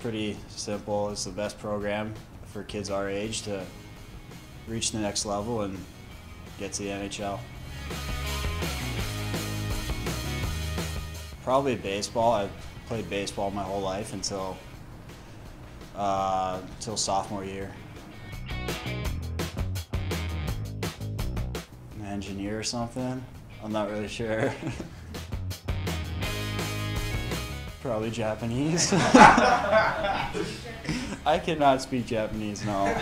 pretty simple. It's the best program for kids our age to reach the next level and get to the NHL. Probably baseball. I played baseball my whole life until uh, until sophomore year. An engineer or something. I'm not really sure. Probably Japanese. I cannot speak Japanese, no.